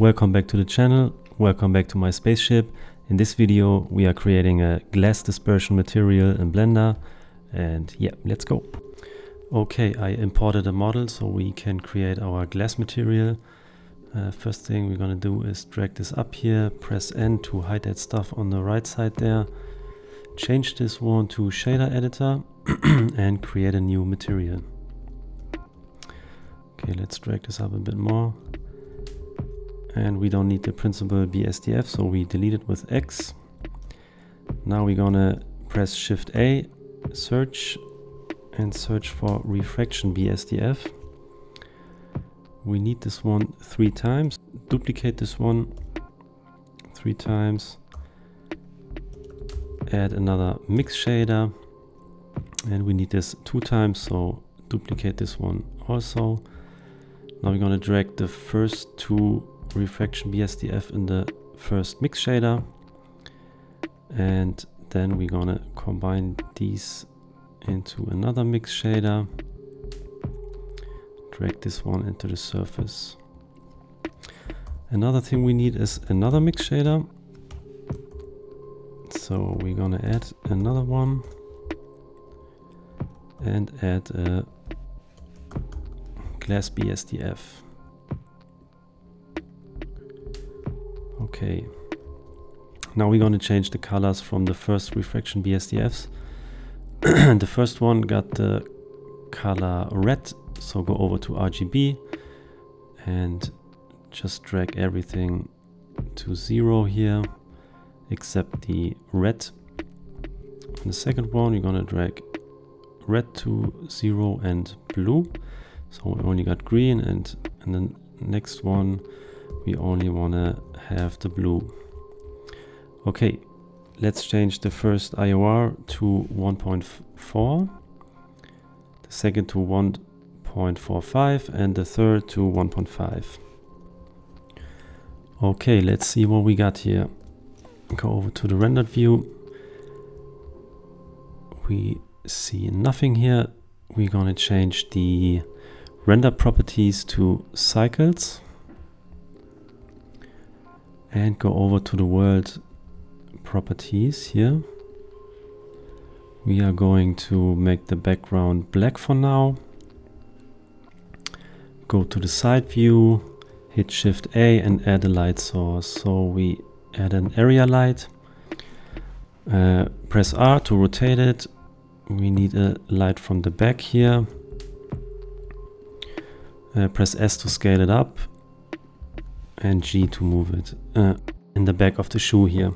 Welcome back to the channel, welcome back to my spaceship. In this video we are creating a glass dispersion material in Blender and yeah, let's go. Okay, I imported a model so we can create our glass material. Uh, first thing we're gonna do is drag this up here, press N to hide that stuff on the right side there. Change this one to shader editor and create a new material. Okay, let's drag this up a bit more and we don't need the principal BSDF so we delete it with X. Now we're gonna press Shift A, search and search for refraction BSDF. We need this one three times. Duplicate this one three times. Add another mix shader and we need this two times so duplicate this one also. Now we're gonna drag the first two refraction BSDF in the first mix shader. And then we're gonna combine these into another mix shader. Drag this one into the surface. Another thing we need is another mix shader. So we're gonna add another one and add a glass BSDF Okay. Now we're going to change the colors from the first refraction BSDFs. the first one got the color red, so go over to RGB and just drag everything to zero here, except the red. And the second one, you're gonna drag red to zero and blue. So we only got green and, and then next one, we only wanna have the blue. Okay, let's change the first IOR to 1.4, the second to 1.45 and the third to 1.5. Okay, let's see what we got here. Go over to the rendered view. We see nothing here. We're gonna change the render properties to cycles and go over to the world properties here. We are going to make the background black for now. Go to the side view, hit shift A and add a light source. So we add an area light. Uh, press R to rotate it. We need a light from the back here. Uh, press S to scale it up and G to move it uh, in the back of the shoe here.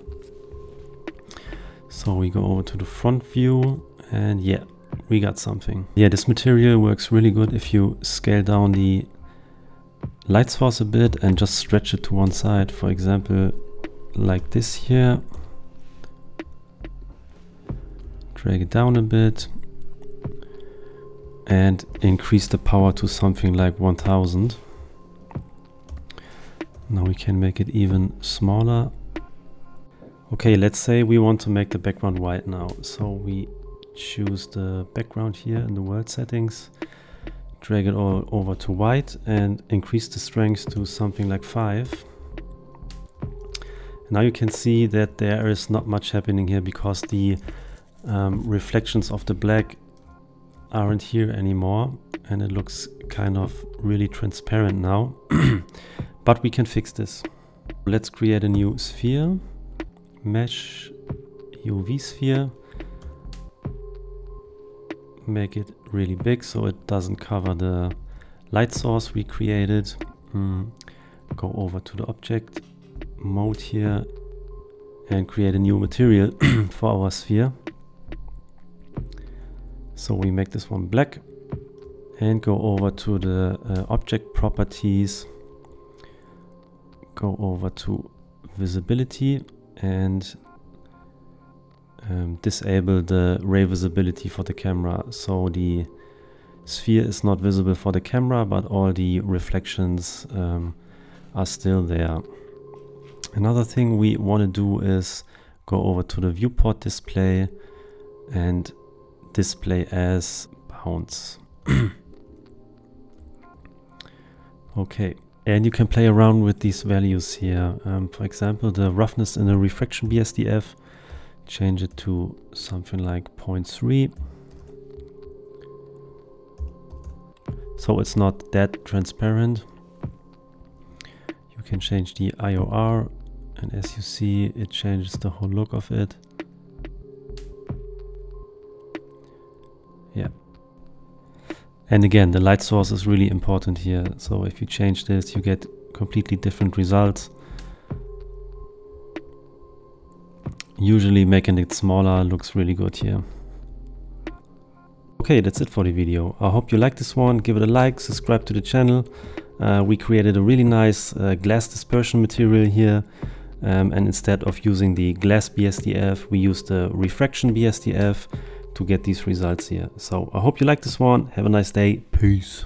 So we go over to the front view and yeah, we got something. Yeah, this material works really good if you scale down the light source a bit and just stretch it to one side. For example, like this here. Drag it down a bit and increase the power to something like 1000. Now we can make it even smaller. Okay, let's say we want to make the background white now. So we choose the background here in the world settings, drag it all over to white and increase the strength to something like 5. Now you can see that there is not much happening here because the um, reflections of the black aren't here anymore and it looks kind of really transparent now. But we can fix this. Let's create a new sphere. Mesh UV sphere. Make it really big so it doesn't cover the light source we created. Mm. Go over to the object mode here and create a new material for our sphere. So we make this one black and go over to the uh, object properties go over to visibility and um, disable the ray visibility for the camera. So the sphere is not visible for the camera but all the reflections um, are still there. Another thing we want to do is go over to the viewport display and display as bounds. Okay And you can play around with these values here. Um, for example, the roughness in a refraction BSDF, change it to something like 0.3. So it's not that transparent. You can change the IOR and as you see it changes the whole look of it. Yeah. And again, the light source is really important here. So if you change this, you get completely different results. Usually making it smaller looks really good here. Okay, that's it for the video. I hope you liked this one. Give it a like, subscribe to the channel. Uh, we created a really nice uh, glass dispersion material here. Um, and instead of using the glass BSDF, we used the refraction BSDF to get these results here. So I hope you like this one. Have a nice day. Peace.